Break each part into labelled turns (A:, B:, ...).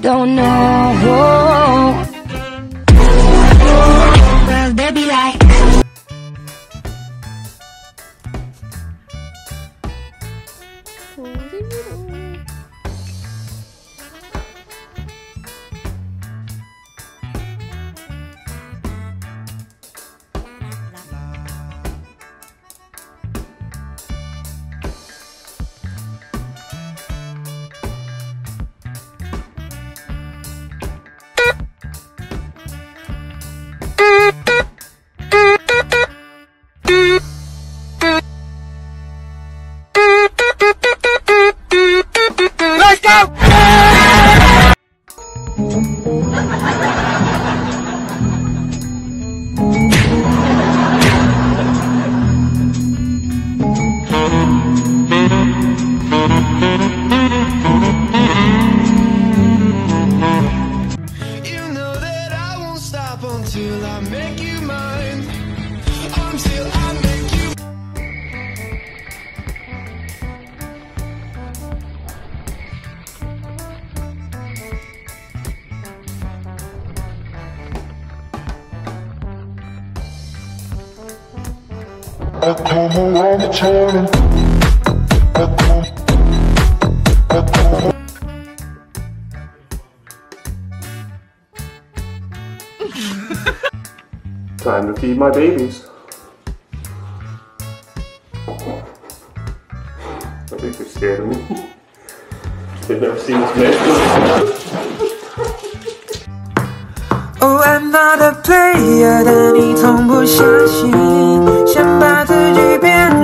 A: don't know. Well, they be like.
B: Time to feed my babies. I think they're scared of me. They've never seen this man.
C: Oh, I'm not a player，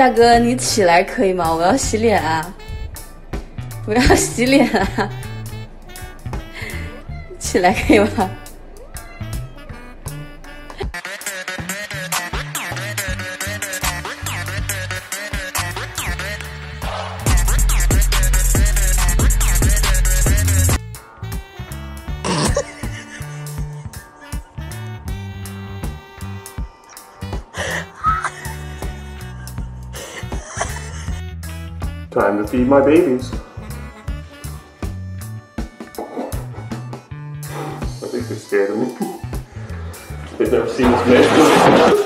D: 大哥，你起来可以吗？我要洗脸啊！我要洗脸啊！起来可以吗？
B: Feed my babies. I think they're scared of me. They've never seen this man.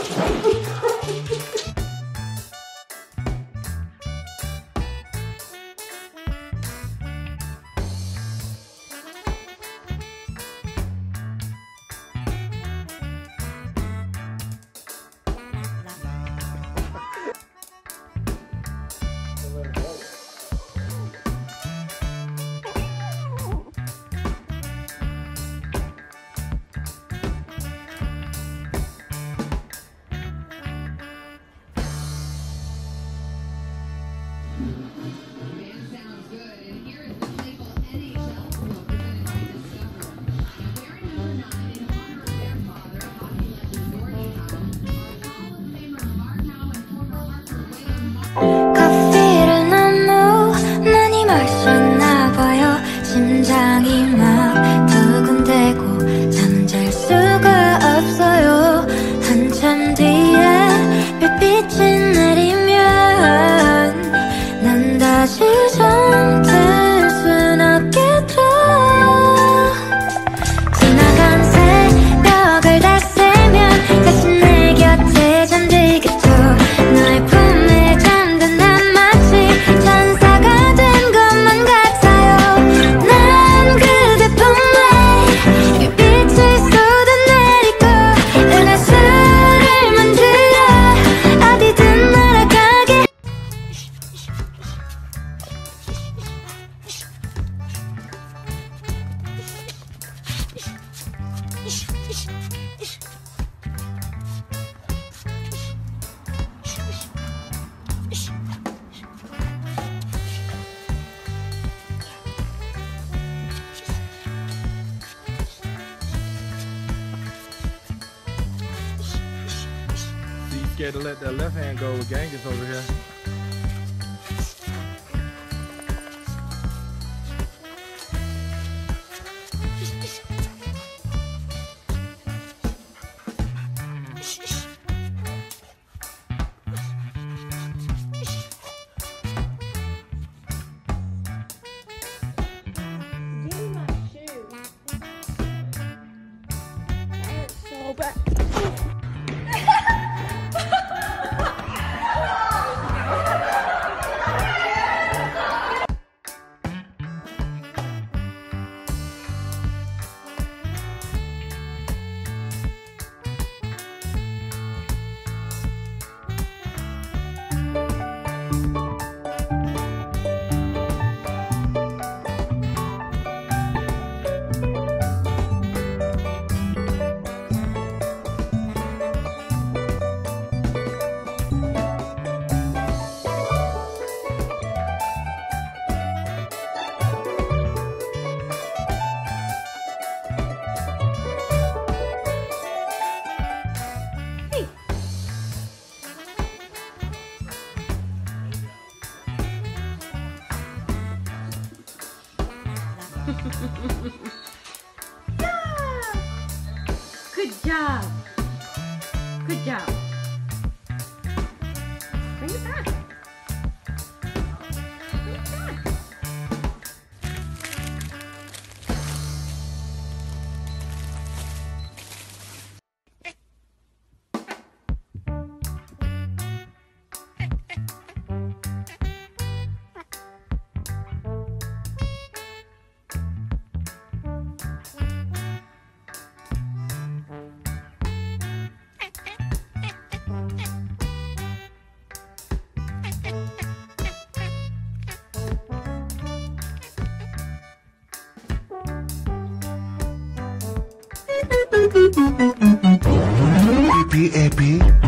E: Xin scared to let that left hand go with Genghis over here.
F: Job. Good job.
G: Epi, epi.